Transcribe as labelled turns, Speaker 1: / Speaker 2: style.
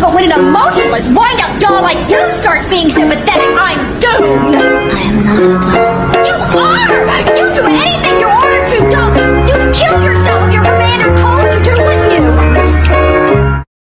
Speaker 1: But when an emotionless, wind-up doll like you starts being sympathetic, I'm doomed!
Speaker 2: I am not a doll.
Speaker 1: You are!